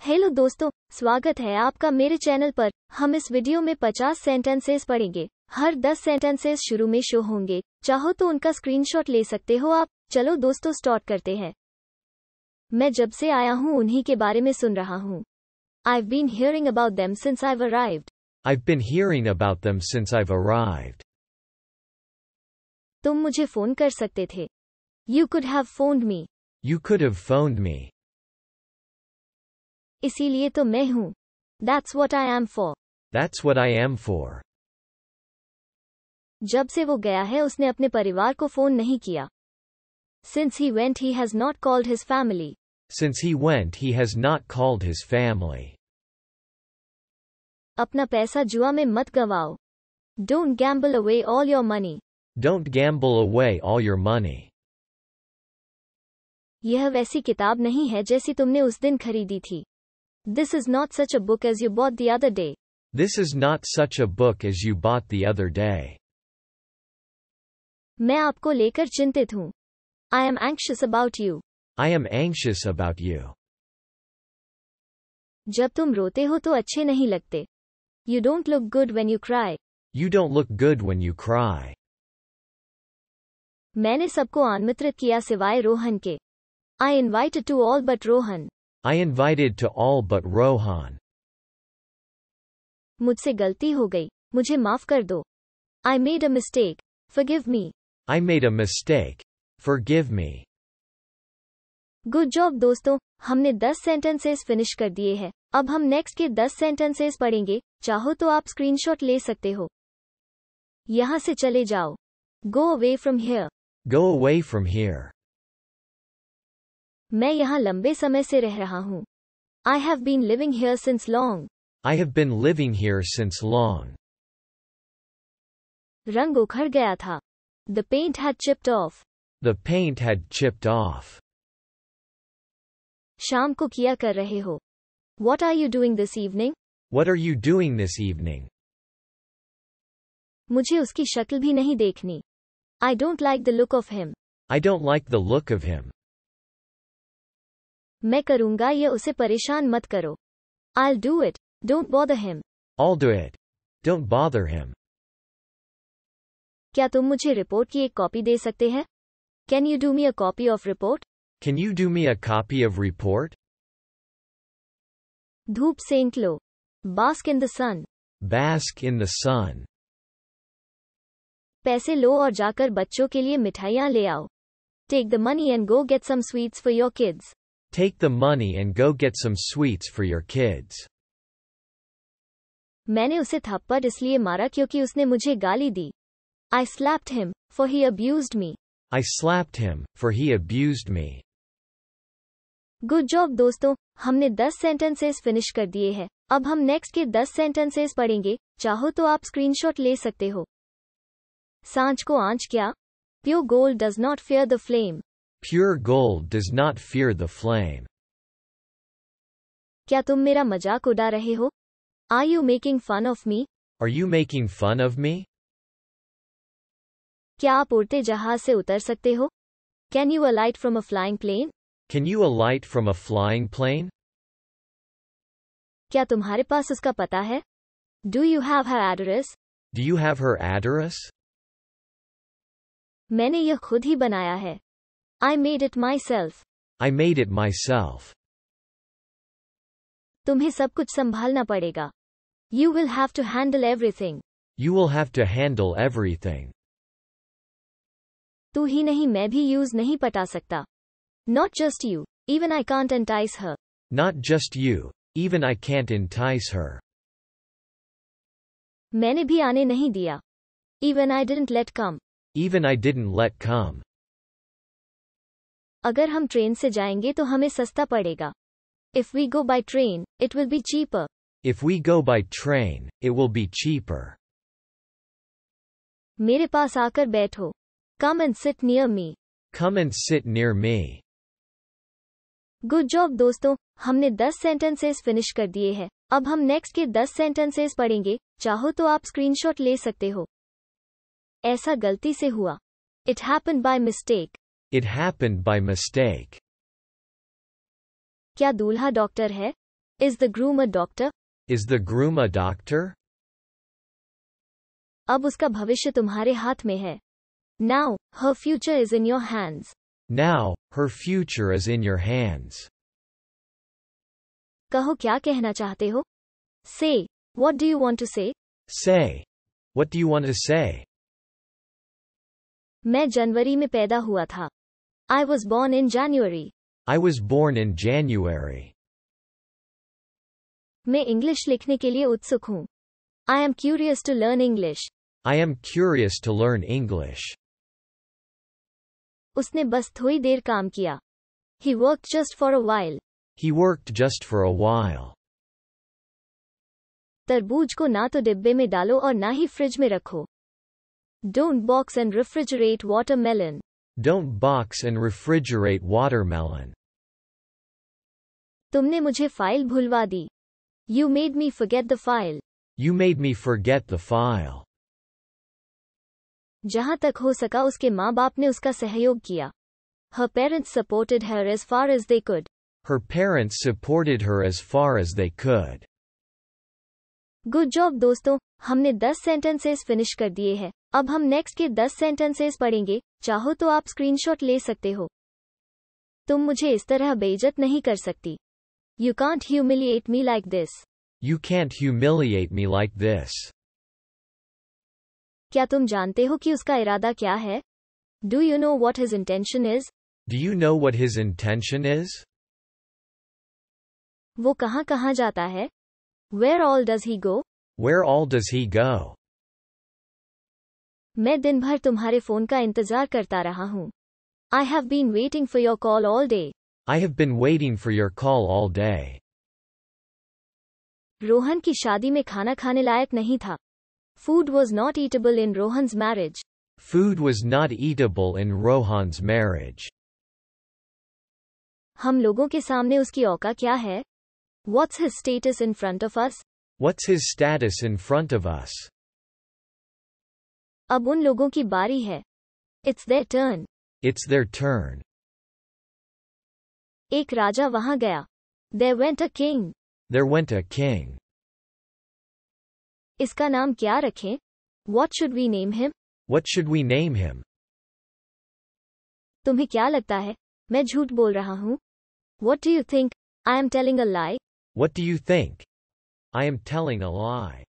Hello दोस्तों स्वागत है आपका मेरे चैनल पर। हम इस वीडियो में 50 सेंटेंसेस पढ़ेंगे। हर 10 सेंटेंसेस शुरू में शो होंगे। चाहो तो उनका स्क्रीनशॉट ले सकते हो आप। चलो दोस्तों स्टार्ट करते हैं। मैं जब से आया हूँ उन्हीं के बारे में सुन रहा हूँ। I been hearing about them since I arrived I been hearing about them since I arrived तुम मुझे फ़ोन कर सकते थे। You could have phone me you could have phone me इसीलिए तो मैं हूँ। That's what I am for that's what I am for जब से वो गया है उसने अपने परिवार को फ़ोन नहीं किया। Since he went he has not called his family since he went he has not called his family अपना पैसा जुआ में मत गवाओ। Don't gamble away all your money don't gamble away all your money यह वैसी किताब नहीं है जैसी तुमने उस दिन खरीदी थी। This is not such a book as you bought the other day. This is not such a book as you bought the other day. मैं आपको लेकर चिंतित हूँ I am anxious about you. I am anxious about you. जब तुम रोते हो तो अच्छे नहीं लगते You don't look good when you cry. You don't look good when you cry. मैंने सबको आमंत्रित किया सिवाय रोहन के I invited to all but Rohan. I invited to all but Rohan. मुझसे गलती हो गई मुझे माफ कर दो I made a mistake. Forgive me. I made a mistake. Forgive me. Good job दोस्तों हमने 10 सेंटेंसेस फिनिश कर दिए हैं अब हम नेक्स्ट के 10 सेंटेंसेस पढ़ेंगे चाहो तो आप स्क्रीनशॉट ले सकते हो यहां से चले जाओ go away from here Go away from here. मैं यहाँ लंबे समय से रह रहा हूँ I have been living here since long I have been living here since long. रंग उखड़ गया था the paint had chipped off The paint had chipped off. शाम को किया कर रहे हो what are you doing this evening What are you doing this evening? मुझे उसकी शक्ल भी नहीं देखनी I don't like the look of him I don't like the look of him. मैं करूँगा ये उसे परेशान मत करो। I do it don't bother him I'll do it. Don't bother him. क्या तुम मुझे रिपोर्ट की एक कॉपी दे सकते हैं? Can you do me a copy of report can you do me a copy of report? धूप सेंक लो। Bask in the sun Bask in the sun. पैसे लो और जाकर बच्चों के लिए मिठाइयाँ ले आओ। Take the money and go get some sweets for your kids Take the money and go get some sweets for your kids. मैंने उसे थप्पड़ इसलिए मारा क्योंकि उसने मुझे गाली दी I slapped him for he abused me I slapped him, for he abused me. Good job दोस्तों हमने 10 सेंटेंसेस फिनिश कर दिए हैं अब हम नेक्स्ट के 10 सेंटेंसेस पढ़ेंगे चाहो तो आप स्क्रीनशॉट ले सकते हो सांझ को आंच क्या pure gold does not fear the flame Pure gold does not fear the flame. क्या तुम मेरा मजाक उड़ा रहे हो are you making fun of me Are you making fun of me? क्या आप उड़ते जहाज से उतर सकते हो can you alight from a flying plane Can you alight from a flying plane? क्या तुम्हारे पास उसका पता है do you have her address Do you have her address? मैंने यह खुद ही बनाया है I made it my self I made it myself. तुम्हें सब कुछ संभालना पड़ेगा you will have to handle everything You will have to handle everything. तू ही नहीं मैं भी यूज नहीं पटा सकता not just you even I can't entice her Not just you. Even I can't entice her. मैंने भी आने नहीं दिया even I didn't let come Even I didn't let come. अगर हम ट्रेन से जाएँगे तो हमें सस्ता पड़ेगा। If we go by train it will be cheaper If we go by train, it will be cheaper. मेरे पास आकर बैठो। Come and sit near me come and sit near me. Good job दोस्तों। हमने 10 सेंटेंसेस फिनिश कर दिए हैं। अब हम नेक्स्ट के 10 सेंटेंसेस पढ़ेंगे। चाहो तो आप स्क्रीनशॉट ले सकते हो। ऐसा गलती से हुआ। It happen by mistake It happened by mistake. क्या दूल्हा डॉक्टर है Is the groom a doctor? Is the groom a doctor? अब उसका भविष्य तुम्हारे हाथ में है Now, her future is in your hands. Now, her future is in your hands. कहो क्या कहना चाहते हो Say, what do you want to say? Say. What do you want to say? मैं जनवरी में पैदा हुआ था I was born in January. I was born in January. मैं इंग्लिश लिखने के लिए उत्सुक हूँ I am curious to learn English. I am curious to learn English. उसने बस थोड़ी देर काम किया He worked just for a while. He worked just for a while. तरबूज को ना तो डिब्बे में डालो और ना ही फ्रिज में रखो Don't box and refrigerate watermelon. Don't box and refrigerate watermelon. तुमने मुझे file भुलवा the You made me forget the file. You made me forget the file. जहां तक हो सका उसके माँ बाप ने उसका सहयोग किया Her parents supported her as far as they could. Her parents supported her as far as they could. Good job दोस्तों हमने 10 सेंटेंसेस फिनिश कर दिए हैं अब हम नेक्स्ट के 10 सेंटेंसेस पढ़ेंगे। चाहो तो आप स्क्रीनशॉट ले सकते हो। तुम मुझे इस तरह बेइज्जत नहीं कर सकती। You can't humiliate me like this you can't humiliate me like this क्या तुम जानते हो कि उसका इरादा क्या है? Do you know what his intention is do you know what his intention is? वो कहाँ कहाँ जाता है? Where all does he go Where all does he go? मैं दिन भर तुम्हारे फ़ोन का इंतज़ार करता रहा हूँ I have been waiting for your call all day I have been waiting for your call all day. Rohan की शादी में खाना खाने लायक नहीं था food was not eatable in Rohan's marriage Food was not eatable in Rohan's marriage. हम लोगों के सामने उसकी औका क्या है what's his status in front of us What's his status in front of us? अब उन लोगों की बारी है। It's their turn it's their turn एक राजा वहाँ गया। There went a king There went a king. इसका नाम क्या रखें? What should we name him What should we name him? तुम्हें क्या लगता है? मैं झूठ बोल रहा हूँ। What do you think I am telling a lie What do you think I am telling a lie.